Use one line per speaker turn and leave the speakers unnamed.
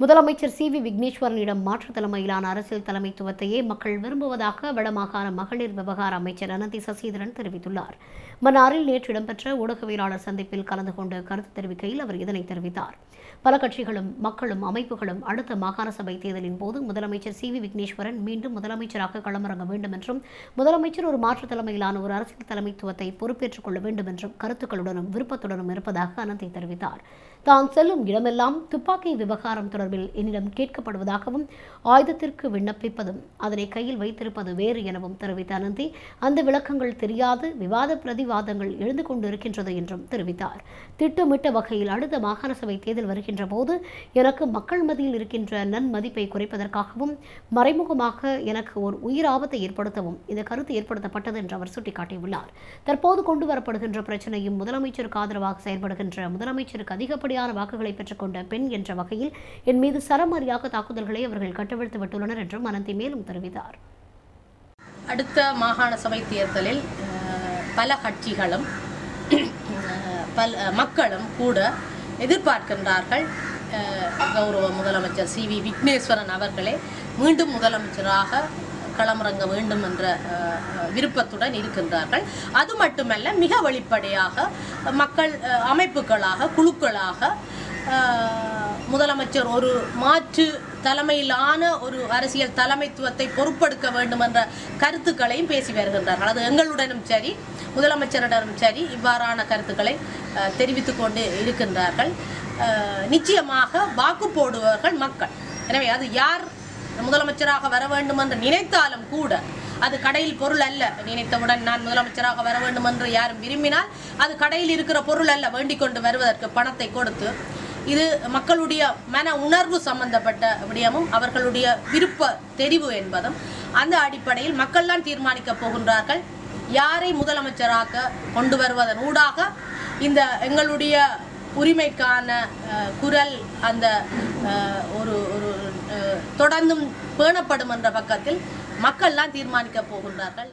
முதலமைச்சர் C V விக்னேஸ்வரனிடம் மாற்று தலைமையிலான அரசியல் தலைமைத்துவத்தையே மக்கள் விரும்புவதாக வடமாகாண மகளிர் விவகார அமைச்சர் அனந்தி சசிதரன் தெரிவித்துள்ளார். மன்னாரில் நேற்று இடம்பெற்ற ஊடகவியலாளர் சந்திப்பில் கலந்து கொண்டு கருத்து தெரிவிக்கையில் அவர் இதனை தெரிவித்தார். பல கட்சிகளும் மக்களும் அமைப்புகளும் அடுத்த மாகாண சபை தேர்தலின் போது முதலமைச்சர் சி வி விக்னேஸ்வரன் மீண்டும் முதலமைச்சராக களமிறங்க வேண்டும் என்றும் முதலமைச்சர் ஒரு மாற்று தலைமையிலான ஒரு அரசியல் தலைமைத்துவத்தை பொறுப்பேற்றுக் கொள்ள வேண்டும் என்றும் கருத்துக்களுடனும் விருப்பத்துடனும் இருப்பதாக அனந்தி தெரிவித்தார். தான் செல்லும் இடமெல்லாம் துப்பாக்கி விவகாரம் தொடர்பில் என்னிடம் கேட்கப்படுவதாகவும் ஆயுதத்திற்கு விண்ணப்பிப்பதும் அதனை கையில் வைத்திருப்பது வேறு எனவும் தெரிவித்த அனந்தி அந்த விளக்கங்கள் தெரியாது விவாத பிரதிவாதங்கள் எழுந்து கொண்டிருக்கின்றது என்றும் தெரிவித்தார். திட்டமிட்ட வகையில் அடுத்த மாகாண சபை தேர்தல் வருகின்ற போது எனக்கு மக்கள் மத்தியில் இருக்கின்ற நன்மதிப்பை குறைப்பதற்காகவும் மறைமுகமாக எனக்கு ஒரு உயிர் ஆபத்தை ஏற்படுத்தவும் இந்த கருத்து ஏற்படுத்தப்பட்டது என்று அவர் சுட்டிக்காட்டியுள்ளார். தற்போது கொண்டு வரப்படுகின்ற பிரச்சனையும் முதலமைச்சருக்கு ஆதரவாக செயல்படுகின்ற முதலமைச்சருக்கு அதிகப்படியான வாக்குகளை பெற்றுக்கொண்ட பெண் என்ற வகையில் என் மீது சரமாரியாக தாக்குதல்களை அவர்கள் கட்டவிழ்த்து விட்டுள்ளனர் என்றும் அனந்தி மேலும் தெரிவித்தார்.
அடுத்த மாகாண சபை தேர்தலில் பல கட்சிகளும் பல மக்களும் கூட எதிர்பார்க்கின்றார்கள். கௌரவ முதலமைச்சர் சி வி விக்னேஸ்வரன் அவர்களே மீண்டும் முதலமைச்சராக களமிறங்க வேண்டும் என்ற விருப்பத்துடன் இருக்கின்றார்கள். அது மட்டுமல்ல மிக வெளிப்படையாக மக்கள் அஹ், அமைப்புகளாக குழுக்களாக முதலமைச்சர் ஒரு மாற்று தலைமையிலான ஒரு அரசியல் தலைமைத்துவத்தை பொறுப்பெடுக்க வேண்டும் என்ற கருத்துக்களையும் பேசி வருகின்றார்கள். அது எங்களுடனும் சரி முதலமைச்சரிடனும் சரி இவ்வாறான கருத்துக்களை தெரிவித்து கொண்டு இருக்கின்றார்கள். நிச்சயமாக வாக்கு போடுபவர்கள் மக்கள். எனவே அது யார் முதலமைச்சராக வர வேண்டும் என்று நினைத்தாலும் கூட அது கடையில் பொருள் அல்ல. நினைத்தவுடன் நான் முதலமைச்சராக வர வேண்டும் என்று யாரும் விரும்பினால் அது கடையில் இருக்கிற பொருள் அல்ல. வேண்டிக் கொண்டு வருவதற்கு பணத்தை கொடுத்து இது மக்களுடைய மன உணர்வு சம்பந்தப்பட்ட விடயமும் அவர்களுடைய விருப்ப தெரிவு என்பதும் அந்த அடிப்படையில் மக்கள் தான் தீர்மானிக்க போகின்றார்கள். யாரை முதலமைச்சராக கொண்டு வருவதன் ஊடாக இந்த எங்களுடைய உரிமைக்கான குரல் அந்த ஒரு ஒரு தொடர்ந்தும் பேணப்படும் என்ற பக்கத்தில் மக்கள்லாம் தீர்மானிக்கப் தீர்மானிக்க போகின்றார்கள்.